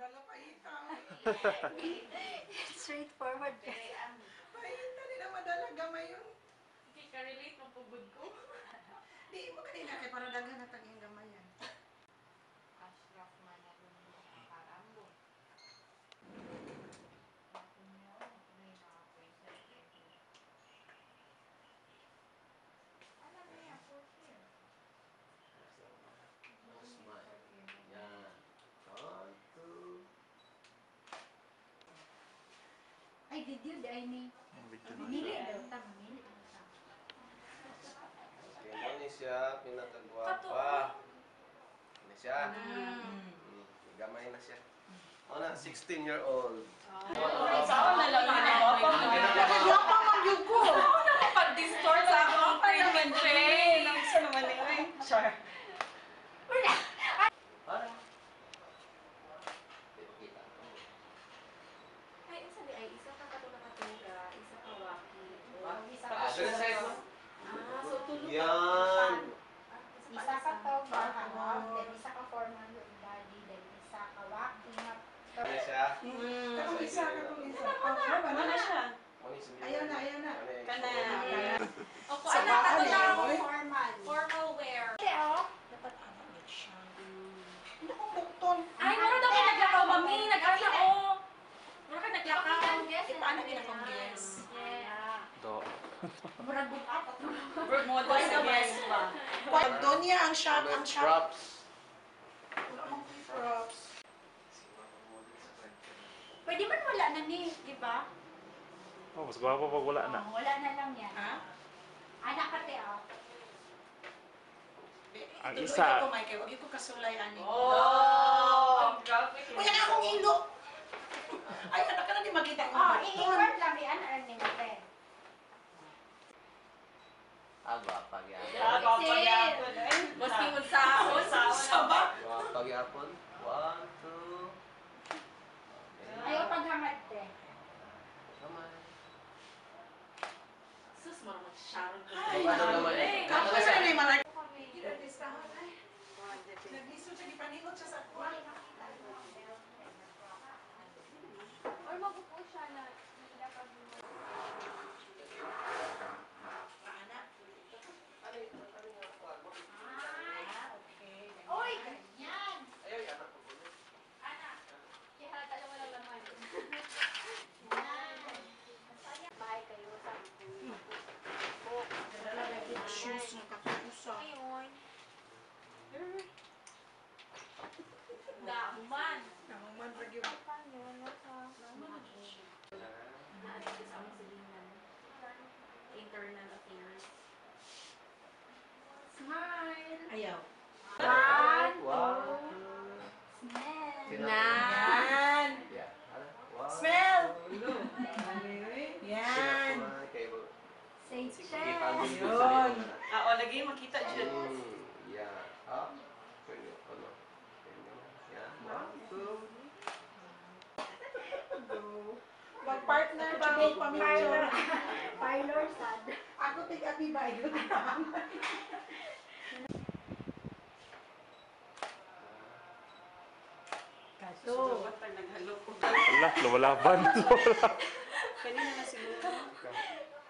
dala paita. Straightforward. Paita nila madala gamay yun. Hindi ka relate ng pugod ko. Di mo kanina kay para daghan na taging gamay yan. Ashraf man ako ng karambo. Alam mo yan, fourth year. Smile. Yan. One, two. Ay, you di ni? Mamili daw ta, mamili daw ta. Okay, mo ni siya, pinakagwapa. Ano siya? Mm. Gamay na siya. O na, 16 year old. Saan na lang yun ako? Yapa man yun ko. Pag-distort sa akong treatment train. Sa naman ni Ay. Sure. Para. Kita ko. Ay, isa di ay isa ka kato nakatuga, isa ka waki. Ah, isa Ah, dali sa iyo. Ah, so tulog ka. Yan. Isa ka to, ano, then isa ka formal body, then isa ka walking up. Ano siya? Katong isa, katong isa. Oh, ano ba na siya? Ayaw na, ayaw na. Kana. Opo, anak bahay, ako lang. boy. Murag bukat. Bird model sa guest ba? Pag doon niya ang shop, ang shop. Props. Wala mong props. Pwede man wala na ni, di ba? Oh, mas gwapo pag wala na. Oh, wala na lang yan. Ha? Anak ka te, oh. Ang Ituloy isa. ko, Michael. Huwag ko kasulay, ani. Oh! Ang graphic. Yan akong ilo. Gyapon. One, two. Okay. Ayaw paghamad te. Kamay. Sus, marunong Sharon. Ay, Ano naman eh? Kapag Ano siya? may marag. Ginadistahan, ay. Naglisod siya, gipaningot siya sa kuwan. Or mabupo siya na dapat Anak. Ah, okay. Oy, ganyan. Ayaw, yan ako. Anak. Kaya dalawa lang naman. Yan. Bye kayo sa Dala lagi ng shoes ng katusa. Ayun. Daman. Namuman rag yun. Naalis sa among silingan. Internal affairs. Smile. Ayaw. One, One, smell. Yan. Yeah. One, Smell. two. Yan. Say check. Yun. Ah, o, lagi makita dyan. Mm, yeah. Up. One, two. Mag-partner ba ang pamilya? Parlor sad. Ako tig-abi So, ba't pag naghalo ko? Wala, lumalaban. Kanina na siguro.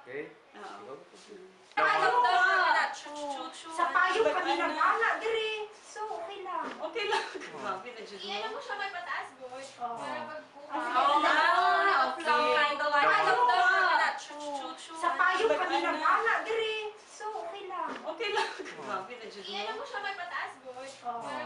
Okay? Oo. Payo ka na! Sa payo ka na gala, dire! So, okay lang. Okay lang. Grabe oh. na dyan. Iyan mo siya may pataas, boy. Para pagkuha. Oo nga. Outlaw kind of ano. Sa payo ka na gala, dire! So, okay lang. Okay lang. Oh. Grabe na dyan. Iyan mo siya may pataas, boy. Para